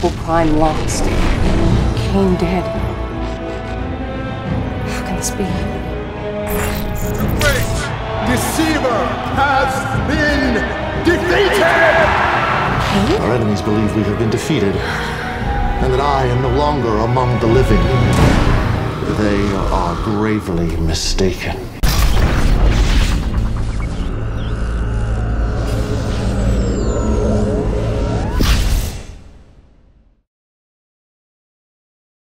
Prime lost. Kane dead. How can this be? The great deceiver has been defeated! Our enemies believe we have been defeated, and that I am no longer among the living. They are gravely mistaken.